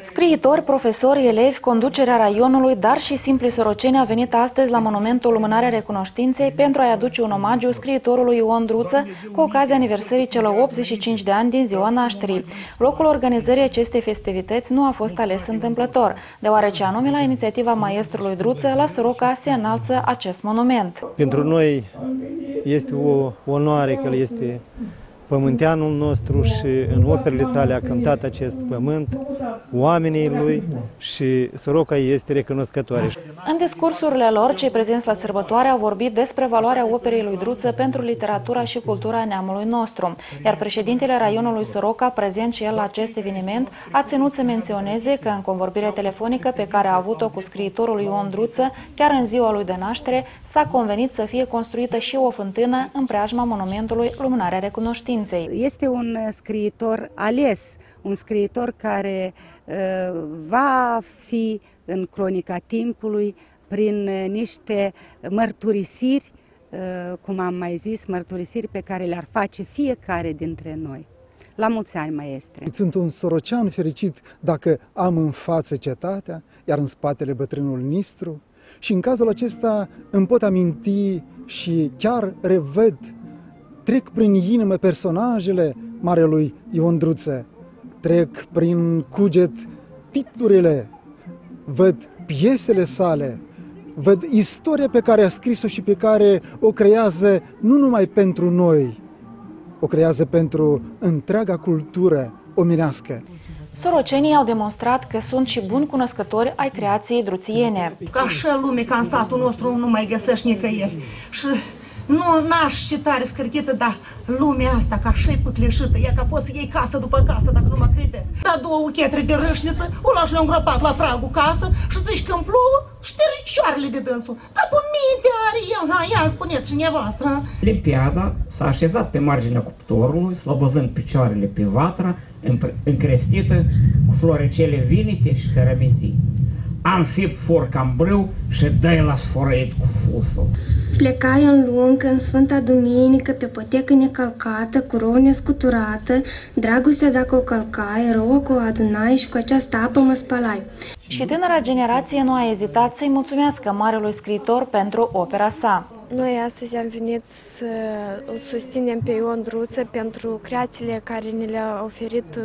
Scriitori, profesori, elevi, conducerea raionului, dar și simpli soroceni a venit astăzi la monumentul Lumânarea Recunoștinței pentru a-i aduce un omagiu scriitorului Ion Druță cu ocazia aniversării celor 85 de ani din ziua nașterii. Locul organizării acestei festivități nu a fost ales întâmplător, deoarece anume la inițiativa maestrului Druță la Soroca se înalță acest monument. Pentru noi este o onoare că este pământeanul nostru și în operele sale a cântat acest pământ, oamenii lui și Soroca este recunoscătoare. În discursurile lor, cei prezenți la sărbătoare au vorbit despre valoarea operei lui Druță pentru literatura și cultura neamului nostru, iar președintele raionului Soroca, prezent și el la acest eveniment, a ținut să menționeze că în convorbire telefonică pe care a avut-o cu scriitorul Ion Druță, chiar în ziua lui de naștere, s-a convenit să fie construită și o fântână în preajma monumentului Lumânarea Recunoștinței. Este un scriitor ales, un scriitor care uh, va fi în cronica timpului prin uh, niște mărturisiri, uh, cum am mai zis, mărturisiri pe care le-ar face fiecare dintre noi. La mulți ani, maestre! Sunt un sorocean fericit dacă am în față cetatea, iar în spatele bătrânul Nistru, și în cazul acesta îmi pot aminti și chiar revăd, trec prin inimă personajele marelui Ion Druță, trec prin cuget titlurile, văd piesele sale, văd istoria pe care a scris-o și pe care o creează nu numai pentru noi, o creează pentru întreaga cultură omenească. Sorocenii au demonstrat că sunt și buni cunoscători ai creației druțiene. Ca așa lume, ca în satul nostru, nu mai găsești nicăieri. Și nu n-aș și tare scârchită, dar lumea asta, ca așa păcleșită, ea ca poți să iei casă după casă, dacă nu mă credeți. Da două uchetre de râșniță, o lași la îngropat la pragul casă și zici că îmi plouă, ștergi cioarele de dânsul. Dar pe minte are el, ha, ia spuneți și nevoastră. Limpiada s-a așezat pe marginea cuptorului, slăbăzând picioarele pe vatră, încrestită cu floricele vinite și cărămizii. Am fi for cam brâu și dă la sfărăit cu fusul. Plecai în luncă, în Sfânta Duminică, pe potecă necălcată, cu rou nescuturată, dragostea dacă o călcai, rău că o adunai și cu această apă mă spalai. Și tânăra generație nu a ezitat să-i mulțumească marelui scriitor pentru opera sa. Noi astăzi am venit să îl susținem pe Ion Druță pentru creațiile care ne le-a oferit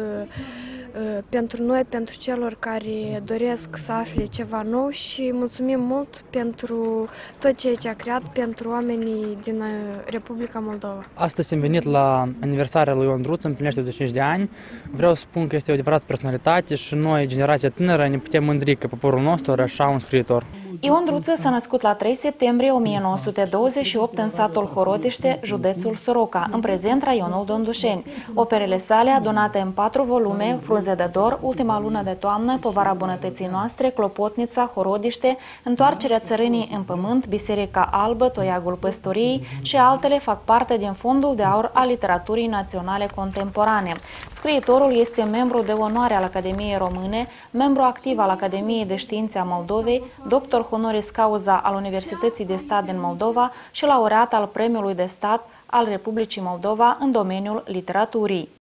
pentru noi, pentru celor care doresc să afle ceva nou și mulțumim mult pentru tot ceea ce a creat pentru oamenii din Republica Moldova. Astăzi am venit la aniversarea lui Ion Druță, împlinește 25 de ani. Vreau să spun că este o adevărată personalitate și noi, generația tânără, ne putem mândri că poporul nostru are așa un scriitor. Ion Druță s-a născut la 3 septembrie 1928 în satul Horodește, județul Soroca, în prezent raionul Dondușeni. Operele sale, adunate în patru volume, Frunze de dor, Ultima lună de toamnă, Povara bunătății noastre, Clopotnița, Horodiște, Întoarcerea țărânii în pământ, Biserica albă, Toiagul păstoriei și altele fac parte din fondul de aur al literaturii naționale contemporane. Scriitorul este membru de onoare al Academiei Române, membru activ al Academiei de Științe a Moldovei, doctor honoris cauza al Universității de Stat din Moldova și laureat al Premiului de Stat al Republicii Moldova în domeniul literaturii.